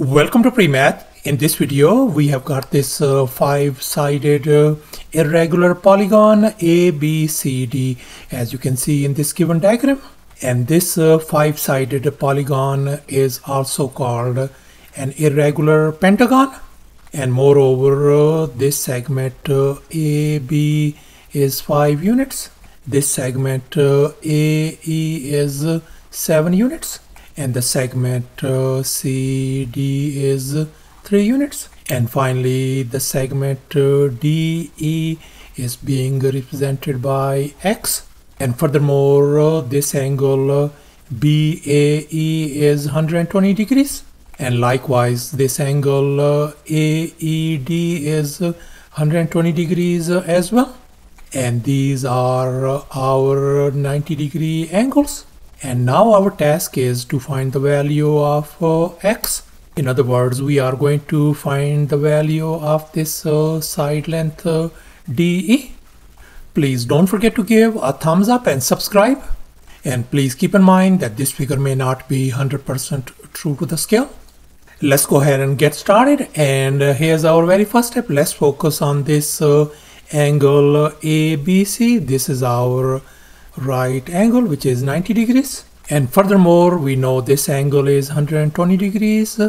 Welcome to PreMath. In this video, we have got this uh, five-sided uh, irregular polygon ABCD as you can see in this given diagram. And this uh, five-sided polygon is also called an irregular pentagon. And moreover, uh, this segment uh, AB is 5 units. This segment uh, AE is 7 units and the segment uh, CD is 3 units. And finally the segment uh, DE is being represented by X. And furthermore uh, this angle uh, BAE is 120 degrees. And likewise this angle uh, AED is 120 degrees uh, as well. And these are our 90 degree angles and now our task is to find the value of uh, x. In other words, we are going to find the value of this uh, side length uh, DE. Please don't forget to give a thumbs up and subscribe. And please keep in mind that this figure may not be 100% true to the scale. Let's go ahead and get started. And uh, here's our very first step. Let's focus on this uh, angle ABC. This is our right angle which is 90 degrees. And furthermore we know this angle is 120 degrees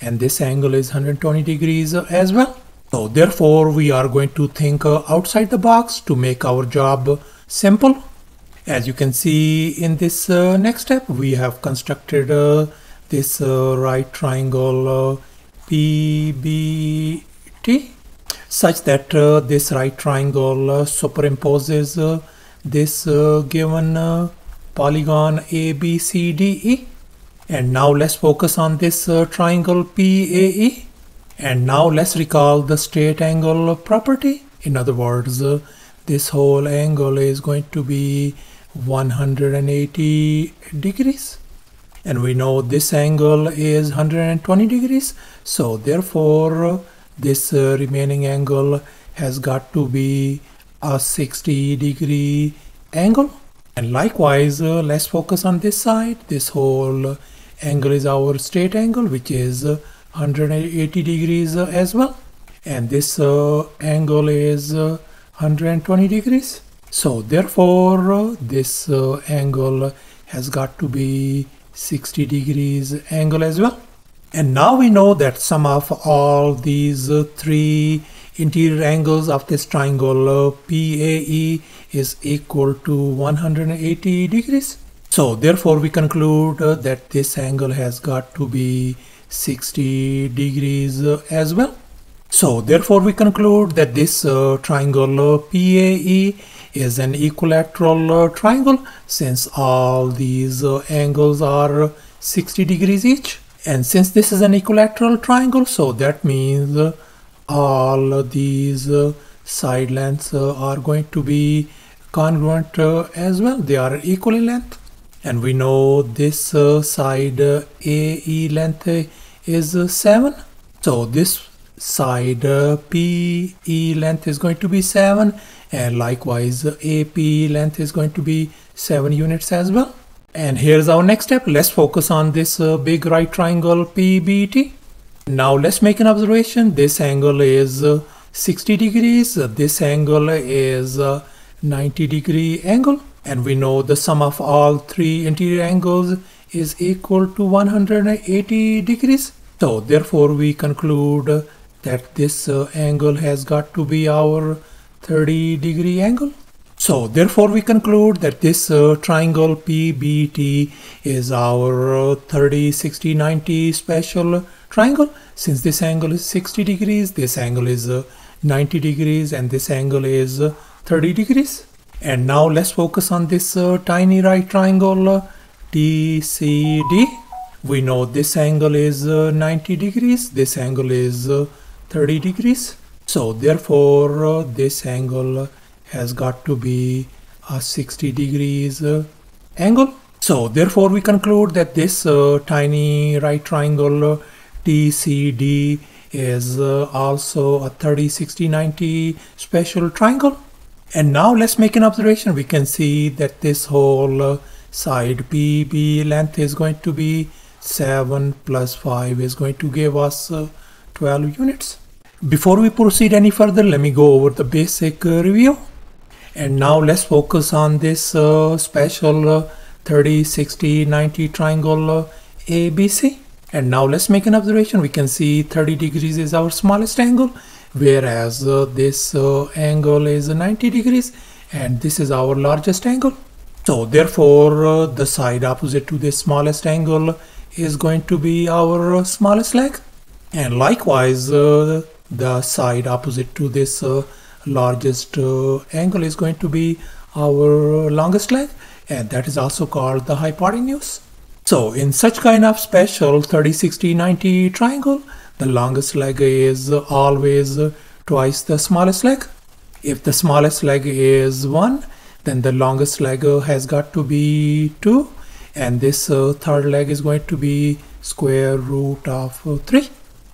and this angle is 120 degrees as well. So therefore we are going to think outside the box to make our job simple. As you can see in this uh, next step we have constructed uh, this uh, right triangle uh, PBT such that uh, this right triangle uh, superimposes this uh, given uh, polygon ABCDE and now let's focus on this uh, triangle PAE and now let's recall the straight angle property. In other words uh, this whole angle is going to be 180 degrees. And we know this angle is 120 degrees. So therefore uh, this uh, remaining angle has got to be a 60 degree angle. And likewise uh, let's focus on this side. This whole angle is our straight angle which is 180 degrees uh, as well. And this uh, angle is 120 degrees. So therefore this angle has got to be 60 degrees angle as well. And now we know that sum of all these three interior angles of this triangle uh, PAE is equal to 180 degrees. So therefore we conclude uh, that this angle has got to be 60 degrees uh, as well. So therefore we conclude that this uh, triangle uh, PAE is an equilateral uh, triangle since all these angles are 60 degrees each. And since this is an equilateral triangle, so that means all these uh, side lengths uh, are going to be congruent uh, as well. They are equal in length. And we know this side AE length is 7 so this side PE length is going to be 7 and likewise AP length is going to be 7 units as well. And here's our next step. Let's focus on this big right triangle PBT now let's make an observation. This angle is uh, 60 degrees. This angle is uh, 90 degree angle. And we know the sum of all three interior angles is equal to 180 degrees. So therefore we conclude that this uh, angle has got to be our 30 degree angle. So therefore we conclude that this uh, triangle PBT is our uh, 30, 60, 90 special triangle. Since this angle is 60 degrees, this angle is uh, 90 degrees and this angle is uh, 30 degrees. And now let's focus on this uh, tiny right triangle uh, TCD. We know this angle is 90 degrees, this angle is 30 degrees. So therefore this angle has got to be a 60 degrees uh, angle. So therefore we conclude that this uh, tiny right triangle uh, TCD is uh, also a 30, 60, 90 special triangle. And now let's make an observation. We can see that this whole uh, side PB length is going to be 7 plus 5 is going to give us uh, 12 units. Before we proceed any further, let me go over the basic uh, review. And now let's focus on this uh, special uh, 30, 60, 90 triangle ABC. And now let's make an observation. We can see 30 degrees is our smallest angle, whereas uh, this uh, angle is 90 degrees, and this is our largest angle. So therefore, uh, the side opposite to this smallest angle is going to be our uh, smallest leg. And likewise, uh, the side opposite to this uh, largest angle is going to be our longest leg, and that is also called the hypotenuse. So in such kind of special 30, 60, 90 triangle, the longest leg is always twice the smallest leg. If the smallest leg is 1, then the longest leg has got to be 2 and this uh, third leg is going to be square root of uh, 3.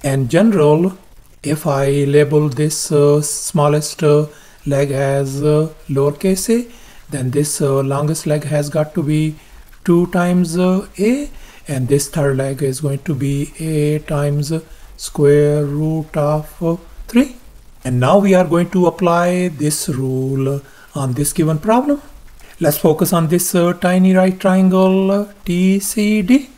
And general, if I label this uh, smallest uh, leg as uh, lowercase a, then this uh, longest leg has got to be 2 times a and this third leg is going to be a times square root of 3 and now we are going to apply this rule on this given problem. Let's focus on this uh, tiny right triangle uh, TCD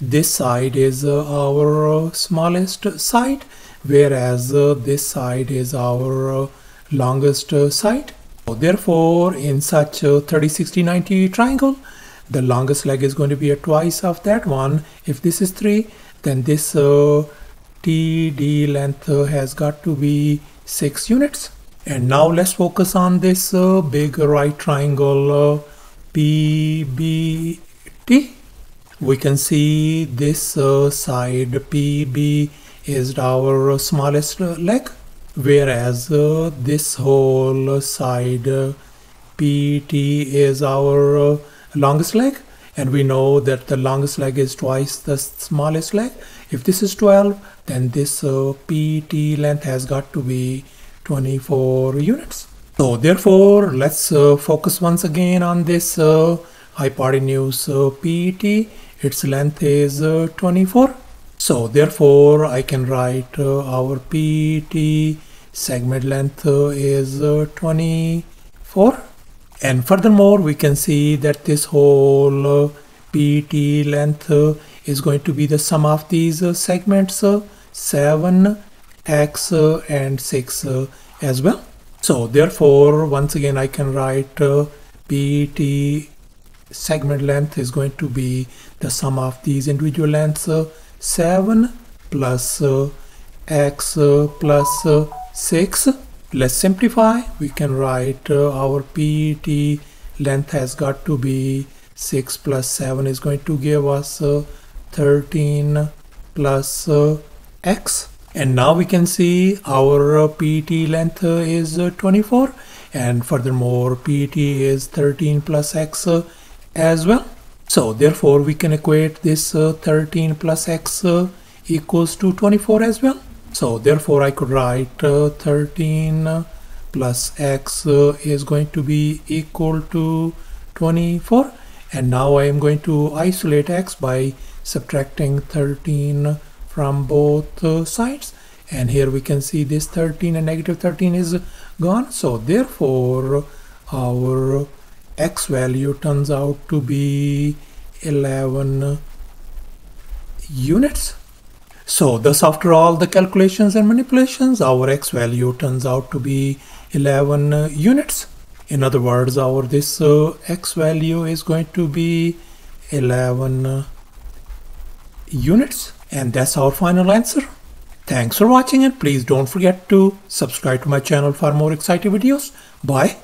this side is uh, our smallest side whereas this side is our longest side. Therefore in such a 30 60 90 triangle the longest leg is going to be a twice of that one. If this is 3 then this uh, TD length has got to be 6 units. And now let's focus on this uh, big right triangle uh, PBT we can see this uh, side PB is our smallest leg whereas uh, this whole side PT is our longest leg and we know that the longest leg is twice the smallest leg. If this is 12 then this uh, PT length has got to be 24 units. So therefore let's uh, focus once again on this uh, hypotenuse uh, PT its length is uh, 24 so therefore I can write uh, our PT segment length is 24 and furthermore we can see that this whole uh, PT length uh, is going to be the sum of these uh, segments uh, 7 x uh, and 6 uh, as well. So therefore once again I can write PT segment length is going to be the sum of these individual lengths 7 plus x plus 6 let's simplify. We can write uh, our PET length has got to be 6 plus 7 is going to give us uh, 13 plus uh, x. And now we can see our uh, PET length is uh, 24 and furthermore PET is 13 plus x uh, as well. So therefore we can equate this 13 plus x equals to 24 as well so therefore I could write uh, 13 plus x uh, is going to be equal to 24 and now I am going to isolate x by subtracting 13 from both uh, sides. And here we can see this 13 and negative 13 is gone. So therefore our x value turns out to be 11 units so thus after all the calculations and manipulations, our x value turns out to be 11 uh, units. In other words, our this uh, x value is going to be 11 uh, units. And that's our final answer. Thanks for watching and please don't forget to subscribe to my channel for more exciting videos. Bye.